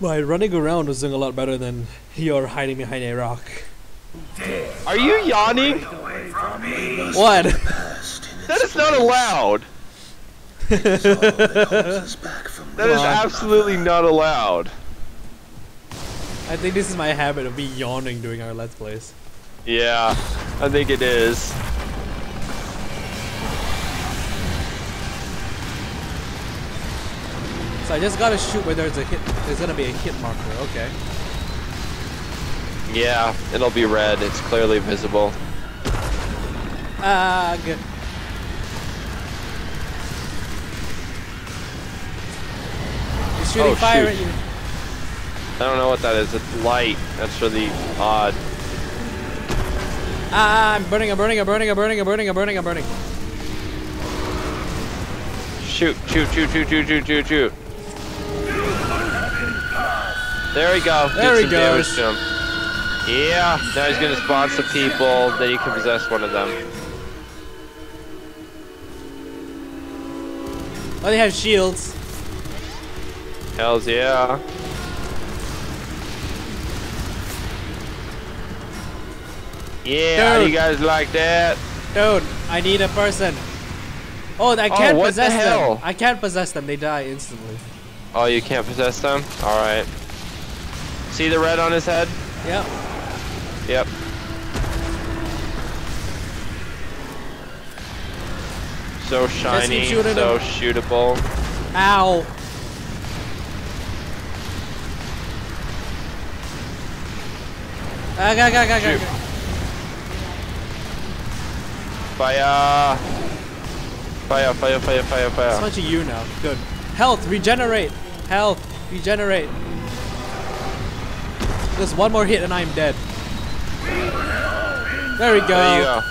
My running around was doing a lot better than your hiding behind a rock. Are you yawning? What? That is not allowed. That is absolutely not allowed. I think this is my habit of me yawning during our Let's Plays. Yeah, I think it is. So I just gotta shoot where there's a hit. There's gonna be a hit marker. Okay. Yeah, it'll be red. It's clearly visible. Ah, good. He's shooting Oh, fire shoot. at you. I don't know what that is. It's light. That's really odd. Ah, I'm burning, I'm burning, I'm burning, I'm burning, I'm burning, I'm burning, I'm burning. Shoot, shoot, shoot, shoot, shoot, shoot, shoot, shoot. There we go. There Did he goes. Yeah, now he's gonna spawn some people, then you can possess one of them. Oh, they have shields. Hells yeah. Yeah, how do you guys like that? Dude, I need a person. Oh, I oh, can't what the possess hell? them. I can't possess them. They die instantly. Oh, you can't possess them? Alright. See the red on his head? Yep. Yep. So shiny, so him. shootable. Ow. Ah, go, go, go, go, Shoot. go. Fire! Fire, fire, fire, fire, It's a bunch of you now. Good. Health, regenerate. Health, regenerate. Just one more hit and I'm dead. There we go. There you go.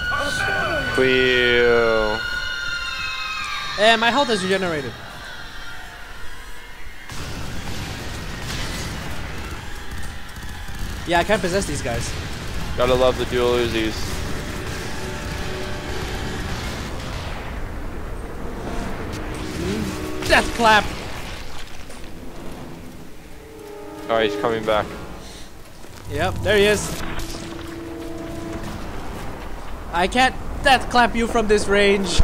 Wheel. And eh, my health is regenerated. Yeah, I can't possess these guys. Gotta love the dual Uzis. Death clap. Oh, he's coming back. Yep, there he is. I can't death clap you from this range.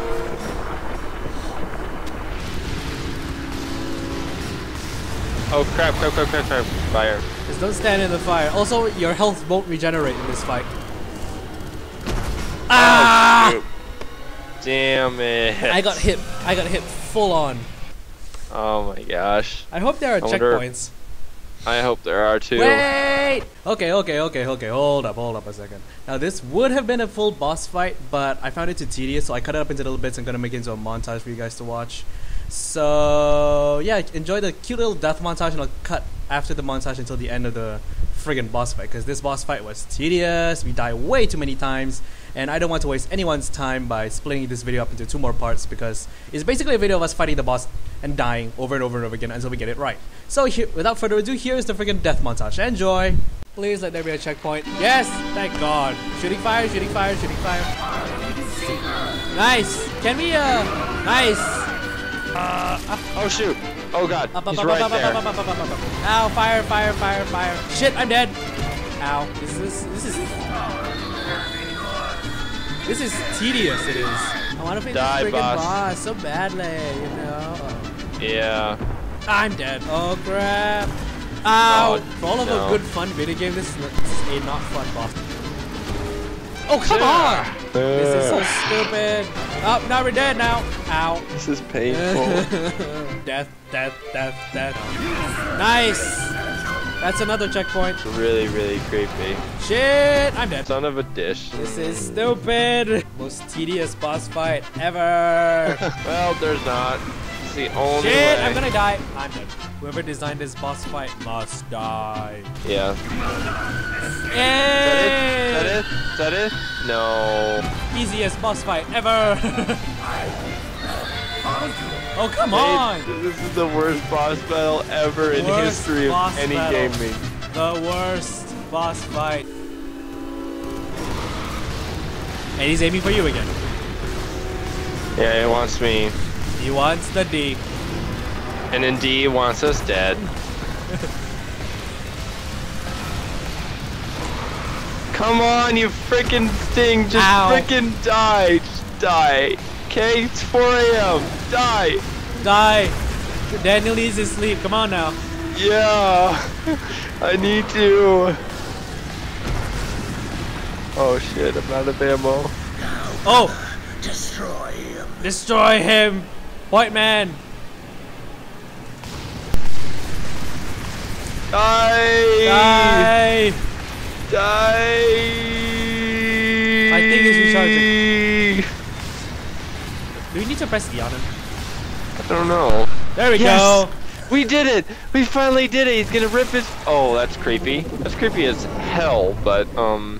Oh crap, crap, crap, crap, crap. Fire. Just don't stand in the fire. Also, your health won't regenerate in this fight. Ah! Shoot. Damn it. I got hit. I got hit full on. Oh my gosh. I hope there are I checkpoints. I hope there are two. Wait! Okay, okay, okay, okay. Hold up, hold up a second. Now this would have been a full boss fight, but I found it too tedious, so I cut it up into little bits. I'm gonna make it into a montage for you guys to watch. So yeah, enjoy the cute little death montage, and I'll cut after the montage until the end of the friggin' boss fight. Because this boss fight was tedious. We die way too many times, and I don't want to waste anyone's time by splitting this video up into two more parts because it's basically a video of us fighting the boss and dying over and over and over again until we get it right. So here, without further ado, here is the freaking death montage. Enjoy! Please let there be a checkpoint. Yes! Thank God. Shooting fire, shooting fire, shooting fire. Nice! Can we, uh, nice! Oh shoot. Oh god. Up, up, He's up, right up, up, there. up, up, up, up, up, up. Ow, fire, fire, fire, fire. Shit, I'm dead. Ow. This is, this is, this is tedious, it is. I want to beat this Die, friggin' boss. boss so badly, you know? Yeah. I'm dead. Oh crap. Ow! Oh, For all of no. a good fun video game, this is, not, this is a not fun boss. Oh, come Yeah. on! This is so stupid. Oh, now we're dead now. Ow. This is painful. death, death, death, death. Nice! That's another checkpoint. really, really creepy. Shit! I'm dead. Son of a dish. This is stupid. Most tedious boss fight ever. well, there's not. It's the only Shit! way. I'm gonna die. I'm dead. Whoever designed this boss fight must die. Yeah. Yay! Is that it? Is that it? No. Easiest boss fight ever. oh come on! This is the worst boss battle ever in history of any battle. gaming. The worst boss fight. And he's aiming for you again. Yeah, he wants me. He wants the D. And then D wants us dead. Come on, you freaking thing. Just Ow. freaking die. Just die. Okay, it's 4 a.m. Die. Die! Daniel is asleep. Come on now. Yeah. I need to. Oh shit, I'm out of ammo. Oh! Destroy him. Destroy him! White man! Die. Die! Die. I think he's recharging. Do we need to press E on him? I don't know. There we Yes! go! We did it! We finally did it! He's gonna rip his. Oh, that's creepy. That's creepy as hell, but, um.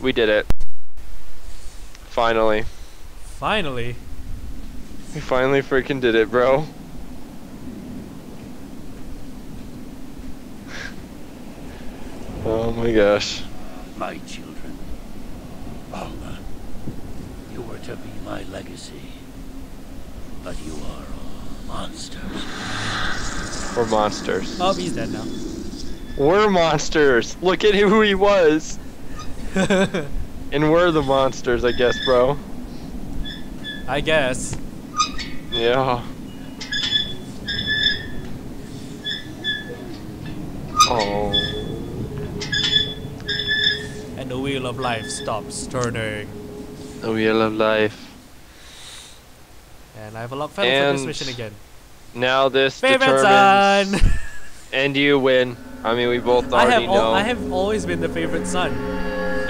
We did it. Finally. Finally. We finally freaking did it, bro. Oh my gosh. My children. Alma, you were to be my legacy. But you are all monsters. We're monsters. Oh, he's dead now. We're monsters! Look at who he was! And we're the monsters, I guess, bro. I guess. Yeah. Oh. The wheel of life stops turning. The wheel of life. And I have a lock fatal for this mission again. Now this Favorite determines. son! And you win. I mean, we both I already have, know. I have always been the favorite son.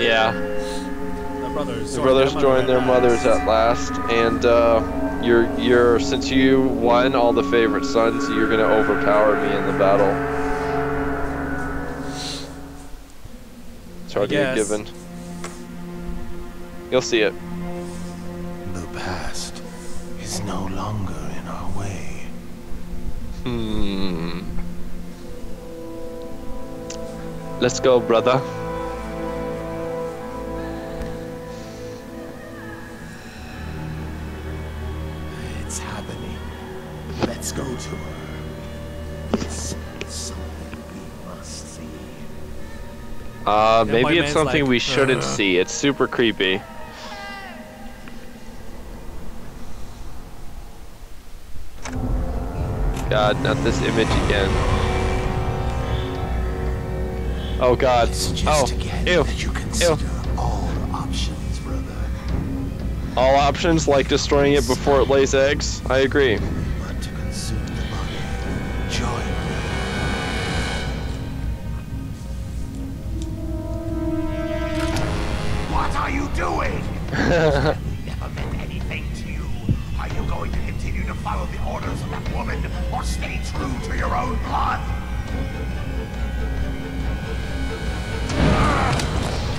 Yeah. The brothers. The brothers their joined their mother mothers at last, and uh, you're you're since you won all the favorite sons, you're gonna overpower me in the battle. It's hard to get guess. given. You'll see it. The past is no longer in our way. Hmm. Let's go, brother. It's happening. Let's go to her. Uh, Yeah, maybe it's something like, we shouldn't "Uh." see. It's super creepy. God, not this image again. Oh God. Oh, just again ew, you consider all options, brother. All options like destroying it before it lays eggs. I agree. Never meant anything to you. Are you going to continue to follow the orders of that woman or stay true to your own blood?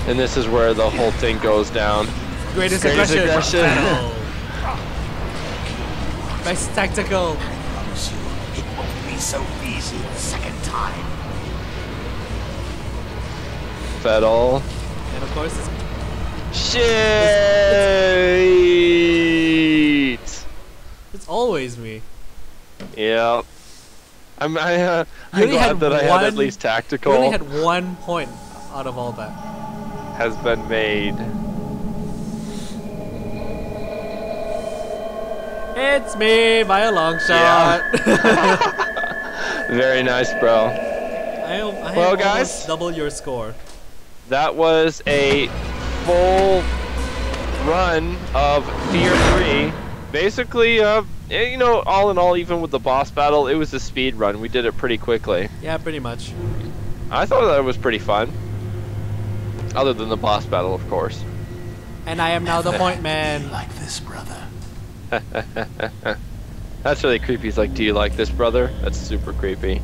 And this is where the whole thing goes down. Greatest, Greatest aggression. aggression. Best tactical. I promise you, it won't be so easy the second time. Fettel. And of course, it's Shit. It's always me. Yeah. I'm I, uh, I'm glad had that I had at one- least You tactical only had one point out of all that. has been made. It's me by a long Yeah. shot. Very nice, bro. I, I Well, guys. double your score. That was a full run of Fear 3. Basically, uh, eh, you know, all in all, even with the boss battle, it was a speed run. We did it pretty quickly. Yeah, pretty much. I thought that was pretty fun. Other than the boss battle, of course. And I am now the point man. Like this, brother. That's really creepy. He's like, "Do you like this, brother?" That's super creepy.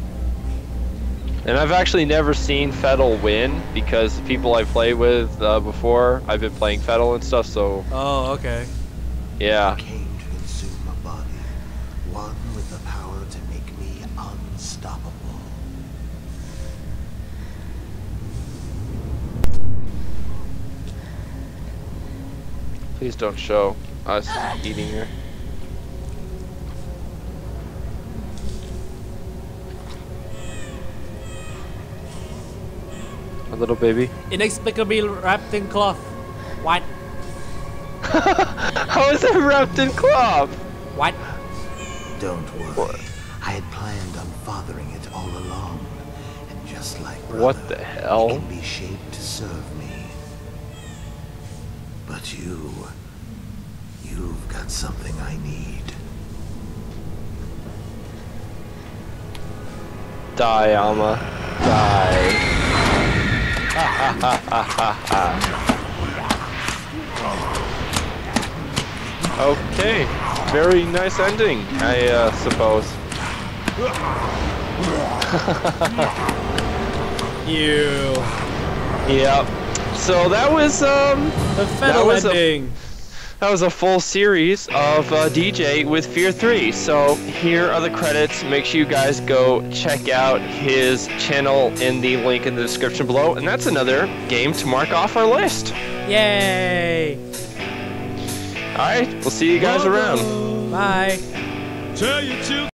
And I've actually never seen Fettel win because the people I played with uh, before, I've been playing Fettel and stuff. So Oh, okay. yeah, Came to consume a body. One with the power to make me unstoppable. please don't show us eating her. Little baby. Inexplicably wrapped in cloth. What? How is it wrapped in cloth? What? Don't worry. What? I had planned on fathering it all along. And just like What the hell? It can be shaped to serve me. But you... You've got something I need. Die, Alma. Die. Okay. Very nice ending, I uh, suppose. You. Yep. So that was um The Fettel was a- ending. That was a full series of uh, DJ with Fear 3. So here are the credits. Make sure you guys go check out his channel in the link in the description below. And that's another game to mark off our list. Yay! All right, we'll see you guys around. Bye. Tell your children.